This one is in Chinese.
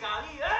Kali.